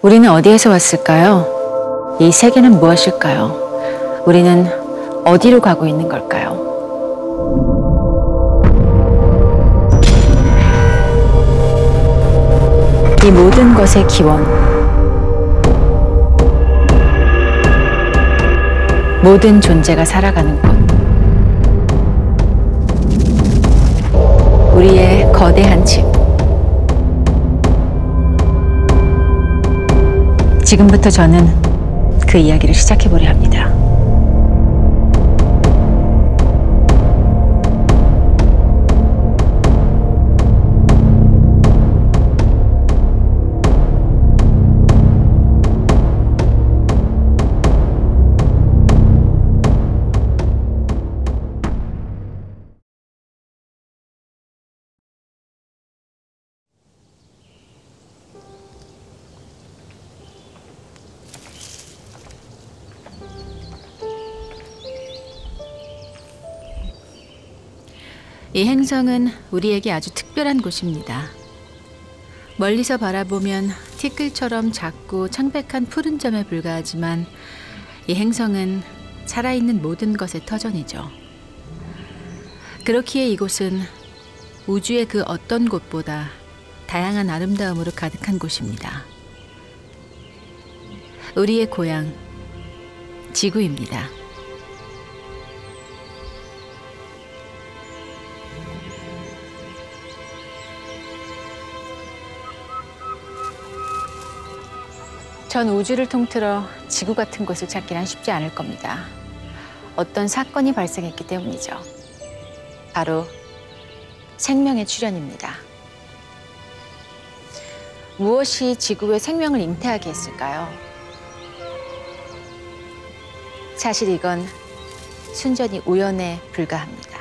우리는 어디에서 왔을까요? 이 세계는 무엇일까요? 우리는 어디로 가고 있는 걸까요? 이 모든 것의 기원. 모든 존재가 살아가는 곳. 우리의 거대한 집. 지금부터 저는 그 이야기를 시작해보려 합니다. 이 행성은 우리에게 아주 특별한 곳입니다. 멀리서 바라보면 티끌처럼 작고 창백한 푸른 점에 불과하지만 이 행성은 살아있는 모든 것의 터전이죠. 그렇기에 이곳은 우주의 그 어떤 곳보다 다양한 아름다움으로 가득한 곳입니다. 우리의 고향, 지구입니다. 전 우주를 통틀어 지구 같은 곳을 찾기란 쉽지 않을 겁니다. 어떤 사건이 발생했기 때문이죠. 바로 생명의 출현입니다. 무엇이 지구의 생명을 잉태하게 했을까요? 사실 이건 순전히 우연에 불과합니다.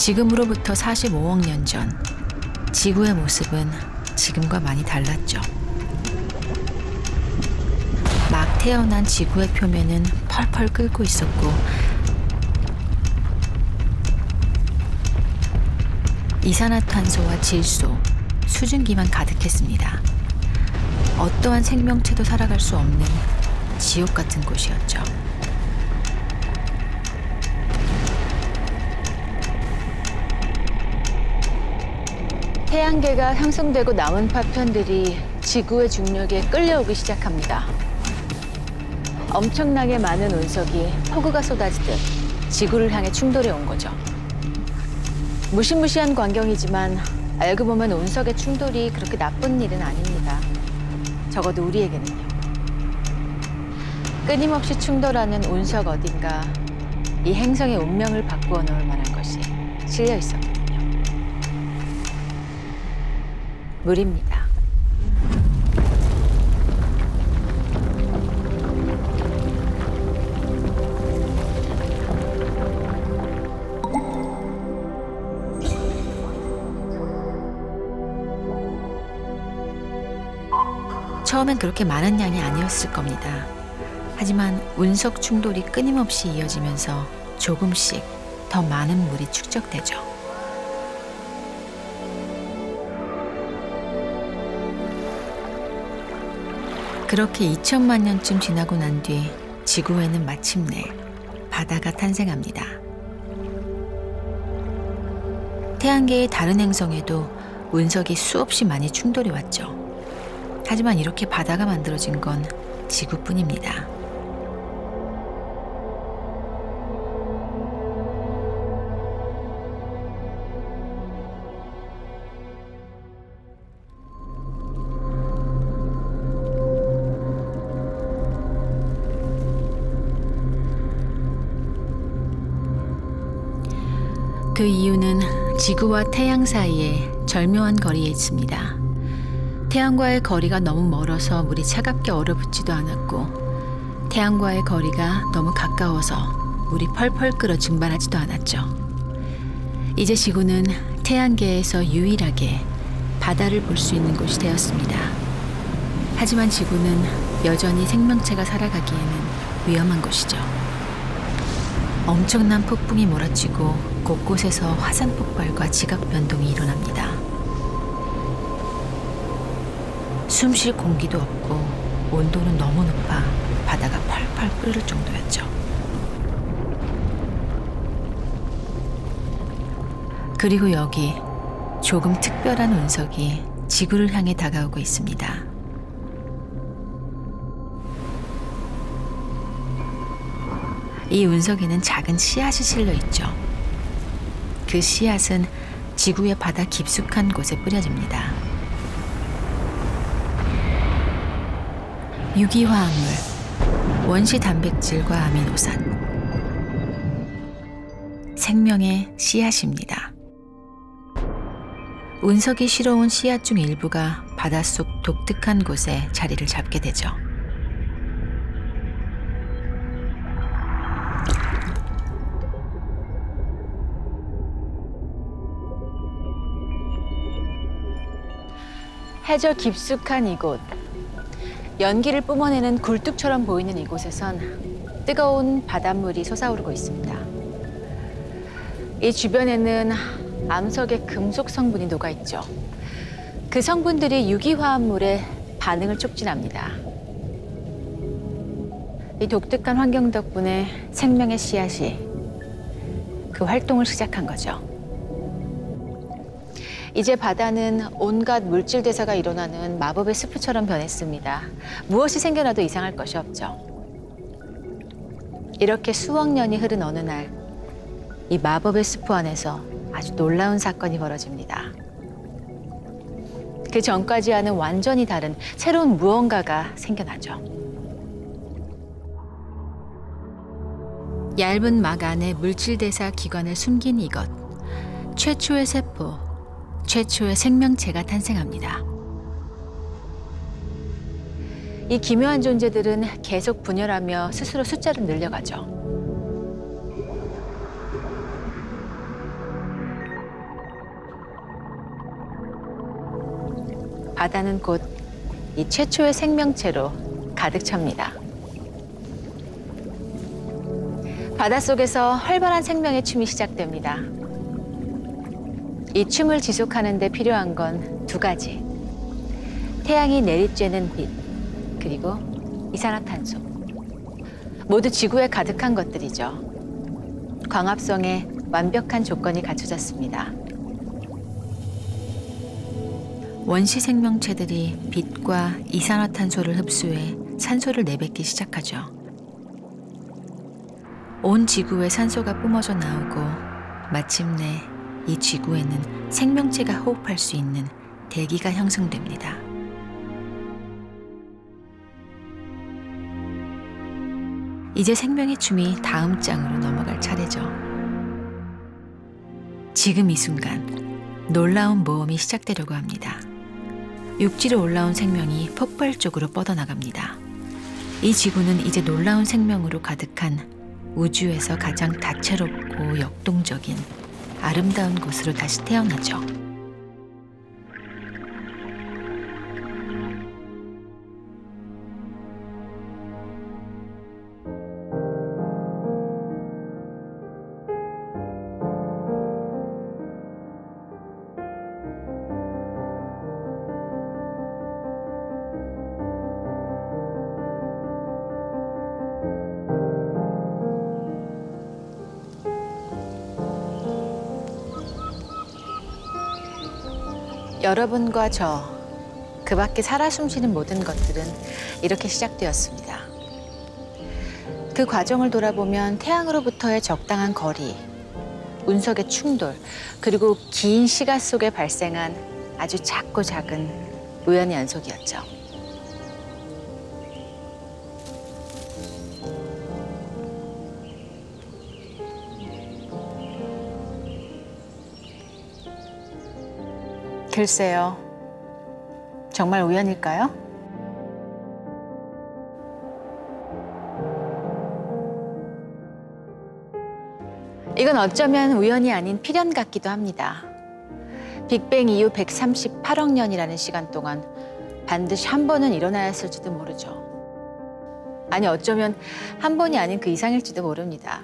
지금으로부터 45억 년 전, 지구의 모습은 지금과 많이 달랐죠. 막 태어난 지구의 표면은 펄펄 끓고 있었고, 이산화탄소와 질소, 수증기만 가득했습니다. 어떠한 생명체도 살아갈 수 없는 지옥 같은 곳이었죠. 태양계가 형성되고 남은 파편들이 지구의 중력에 끌려오기 시작합니다. 엄청나게 많은 운석이 폭우가 쏟아지듯 지구를 향해 충돌해 온 거죠. 무시무시한 광경이지만 알고 보면 운석의 충돌이 그렇게 나쁜 일은 아닙니다. 적어도 우리에게는요. 끊임없이 충돌하는 운석 어딘가 이 행성의 운명을 바꾸어 놓을 만한 것이 실려 있었거 물입니다. 처음엔 그렇게 많은 양이 아니었을 겁니다. 하지만 운석 충돌이 끊임없이 이어지면서 조금씩 더 많은 물이 축적되죠. 그렇게 2천만 년쯤 지나고 난 뒤 지구에는 마침내 바다가 탄생합니다. 태양계의 다른 행성에도 운석이 수없이 많이 충돌해 왔죠. 하지만 이렇게 바다가 만들어진 건 지구뿐입니다. 그 이유는 지구와 태양 사이에 절묘한 거리에 있습니다. 태양과의 거리가 너무 멀어서 물이 차갑게 얼어붙지도 않았고 태양과의 거리가 너무 가까워서 물이 펄펄 끓어 증발하지도 않았죠. 이제 지구는 태양계에서 유일하게 바다를 볼 수 있는 곳이 되었습니다. 하지만 지구는 여전히 생명체가 살아가기에는 위험한 곳이죠. 엄청난 폭풍이 몰아치고 곳곳에서 화산 폭발과 지각 변동이 일어납니다. 숨쉴 공기도 없고 온도는 너무 높아 바다가 펄펄 끓을 정도였죠. 그리고 여기 조금 특별한 운석이 지구를 향해 다가오고 있습니다. 이 운석에는 작은 씨앗이 실려 있죠. 그 씨앗은 지구의 바다 깊숙한 곳에 뿌려집니다. 유기화합물, 원시 단백질과 아미노산, 생명의 씨앗입니다. 운석이 실어온 씨앗 중 일부가 바닷속 독특한 곳에 자리를 잡게 되죠. 해저 깊숙한 이곳. 연기를 뿜어내는 굴뚝처럼 보이는 이곳에선 뜨거운 바닷물이 솟아오르고 있습니다. 이 주변에는 암석의 금속 성분이 녹아있죠. 그 성분들이 유기화합물에 반응을 촉진합니다. 이 독특한 환경 덕분에 생명의 씨앗이 그 활동을 시작한 거죠. 이제 바다는 온갖 물질 대사가 일어나는 마법의 숲처럼 변했습니다. 무엇이 생겨나도 이상할 것이 없죠. 이렇게 수억 년이 흐른 어느 날, 이 마법의 숲 안에서 아주 놀라운 사건이 벌어집니다. 그 전까지와는 완전히 다른 새로운 무언가가 생겨나죠. 얇은 막 안에 물질 대사 기관을 숨긴 이것. 최초의 세포, 최초의 생명체가 탄생합니다. 이 기묘한 존재들은 계속 분열하며 스스로 숫자를 늘려가죠. 바다는 곧 이 최초의 생명체로 가득 찹니다. 바닷속에서 활발한 생명의 춤이 시작됩니다. 이 춤을 지속하는 데 필요한 건 두 가지. 태양이 내리쬐는 빛, 그리고 이산화탄소. 모두 지구에 가득한 것들이죠. 광합성에 완벽한 조건이 갖춰졌습니다. 원시 생명체들이 빛과 이산화탄소를 흡수해 산소를 내뱉기 시작하죠. 온 지구에 산소가 뿜어져 나오고 마침내 이 지구에는 생명체가 호흡할 수 있는 대기가 형성됩니다. 이제 생명의 춤이 다음 장으로 넘어갈 차례죠. 지금 이 순간 놀라운 모험이 시작되려고 합니다. 육지로 올라온 생명이 폭발적으로 뻗어나갑니다. 이 지구는 이제 놀라운 생명으로 가득한 우주에서 가장 다채롭고 역동적인 아름다운 곳으로 다시 태어나죠. 여러분과 저, 그 밖에 살아 숨쉬는 모든 것들은 이렇게 시작되었습니다. 그 과정을 돌아보면 태양으로부터의 적당한 거리, 운석의 충돌, 그리고 긴 시간 속에 발생한 아주 작고 작은 우연의 연속이었죠. 글쎄요. 정말 우연일까요? 이건 어쩌면 우연이 아닌 필연 같기도 합니다. 빅뱅 이후 138억 년이라는 시간 동안 반드시 한 번은 일어나야 했을지도 모르죠. 아니 어쩌면 한 번이 아닌 그 이상일지도 모릅니다.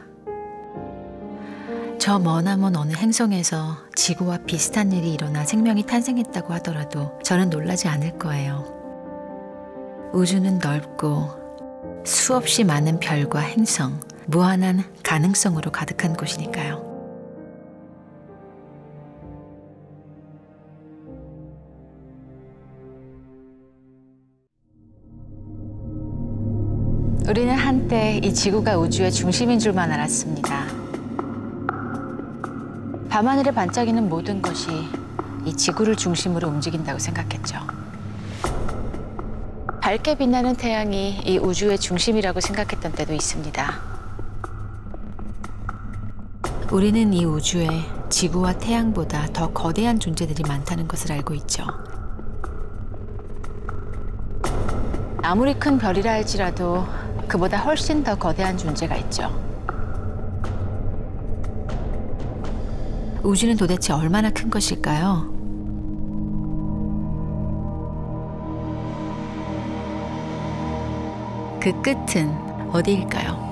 저 머나먼 어느 행성에서 지구와 비슷한 일이 일어나 생명이 탄생했다고 하더라도 저는 놀라지 않을 거예요. 우주는 넓고 수없이 많은 별과 행성, 무한한 가능성으로 가득한 곳이니까요. 우리는 한때 이 지구가 우주의 중심인 줄만 알았습니다. 밤하늘에 반짝이는 모든 것이 이 지구를 중심으로 움직인다고 생각했죠. 밝게 빛나는 태양이 이 우주의 중심이라고 생각했던 때도 있습니다. 우리는 이 우주에 지구와 태양보다 더 거대한 존재들이 많다는 것을 알고 있죠. 아무리 큰 별이라 할지라도 그보다 훨씬 더 거대한 존재가 있죠. 우주는 도대체 얼마나 큰 것일까요? 그 끝은 어디일까요?